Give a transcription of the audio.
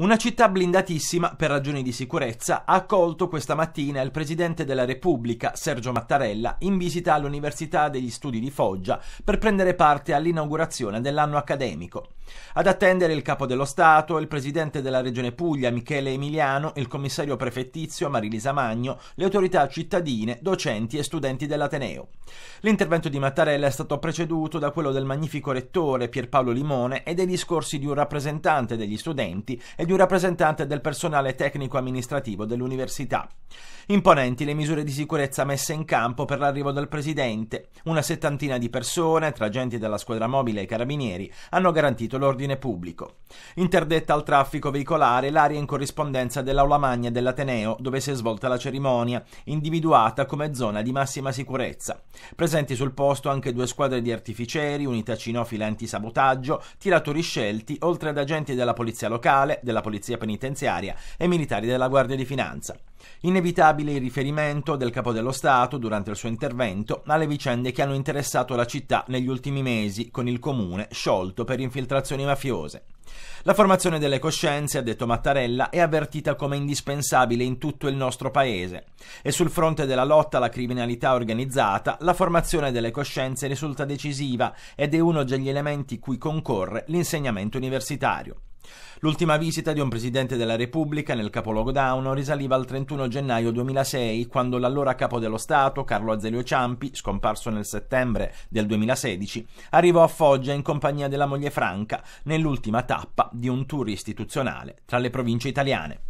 Una città blindatissima per ragioni di sicurezza ha accolto questa mattina il Presidente della Repubblica, Sergio Mattarella, in visita all'Università degli Studi di Foggia per prendere parte all'inaugurazione dell'anno accademico. Ad attendere il Capo dello Stato, il Presidente della Regione Puglia, Michele Emiliano, il Commissario Prefettizio, Marilisa Magno, le autorità cittadine, docenti e studenti dell'Ateneo. L'intervento di Mattarella è stato preceduto da quello del magnifico rettore Pierpaolo Limone e dei discorsi di un rappresentante degli studenti e di un rappresentante del personale tecnico-amministrativo dell'università. Imponenti le misure di sicurezza messe in campo per l'arrivo del presidente. Una settantina di persone, tra agenti della squadra mobile e carabinieri, hanno garantito l'ordine pubblico. Interdetta al traffico veicolare l'area in corrispondenza dell'aula magna dell'Ateneo, dove si è svolta la cerimonia, individuata come zona di massima sicurezza. Presenti sul posto anche due squadre di artificieri, unità cinofile antisabotaggio, tiratori scelti, oltre ad agenti della polizia locale, della polizia penitenziaria e militari della Guardia di Finanza. Inevitabile il riferimento del Capo dello Stato durante il suo intervento alle vicende che hanno interessato la città negli ultimi mesi con il comune sciolto per infiltrazioni mafiose. La formazione delle coscienze, ha detto Mattarella, è avvertita come indispensabile in tutto il nostro paese e sul fronte della lotta alla criminalità organizzata la formazione delle coscienze risulta decisiva ed è uno degli elementi cui concorre l'insegnamento universitario. L'ultima visita di un presidente della Repubblica nel capoluogo d'Auno risaliva al 31 gennaio 2006, quando l'allora capo dello Stato, Carlo Azeglio Ciampi, scomparso nel settembre del 2016, arrivò a Foggia in compagnia della moglie Franca, nell'ultima tappa di un tour istituzionale tra le province italiane.